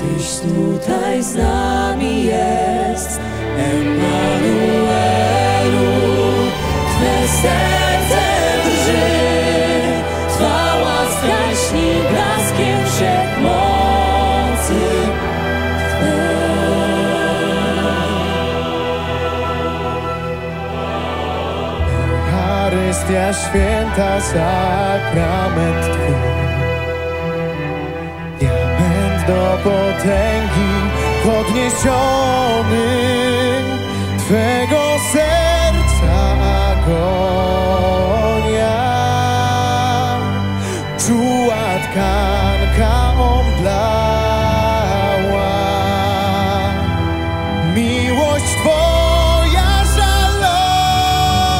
Tyś tutaj z nami jest, Emanuelu. Twe serce drży, Twa łaska śni blaskiem wszechmocy. Twojej. Arystia święta, sakrament Twój. Potęgi podniesiony Twego serca agonia. Czuła tkanka omdlała. Miłość Twoja szalona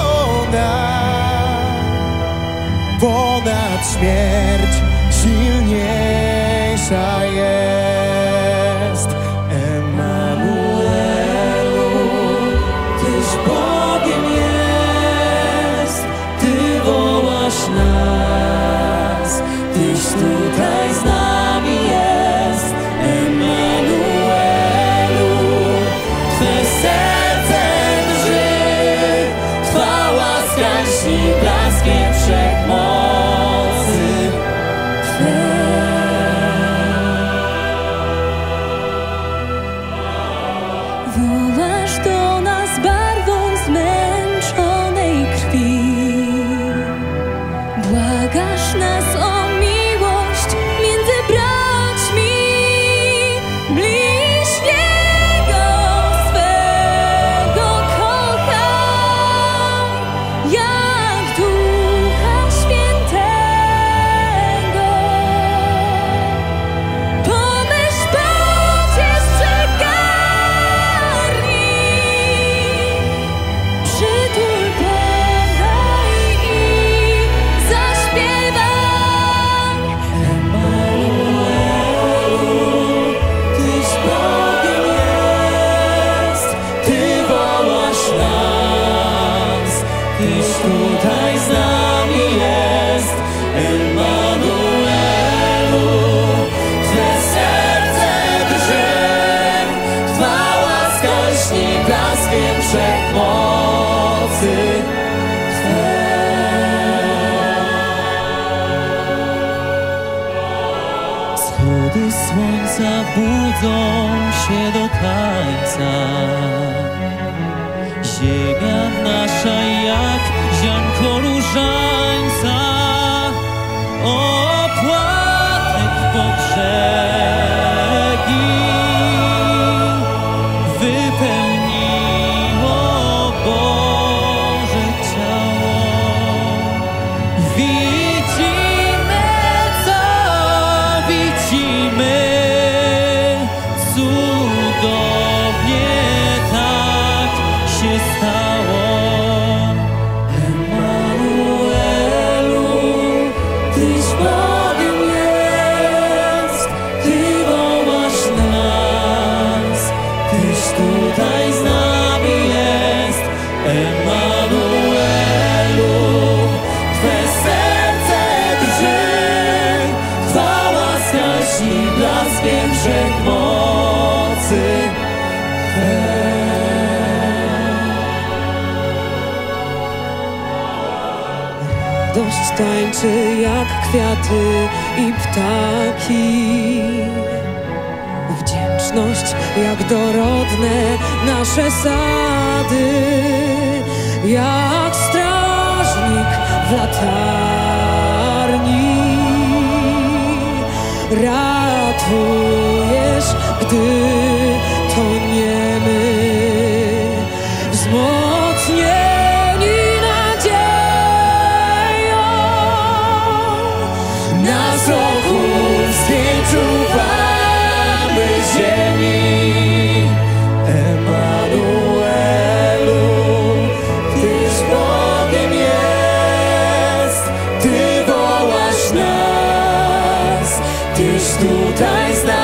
ponad śmierć silniejsza jest. Tyś Tyś tutaj z nami jest, Emanuelu. Twe serce drży, Twa łaska lśni blaskiem wszechmocy Wschody słońca budzą się do tańca. Ziemia nasza jak ziarnko różańca. Opłatek Radość tańczy jak kwiaty i ptaki. Wdzięczność jak dorodne nasze sady. Jak strażnik w latarni. Ratujesz, gdy Tyś tutaj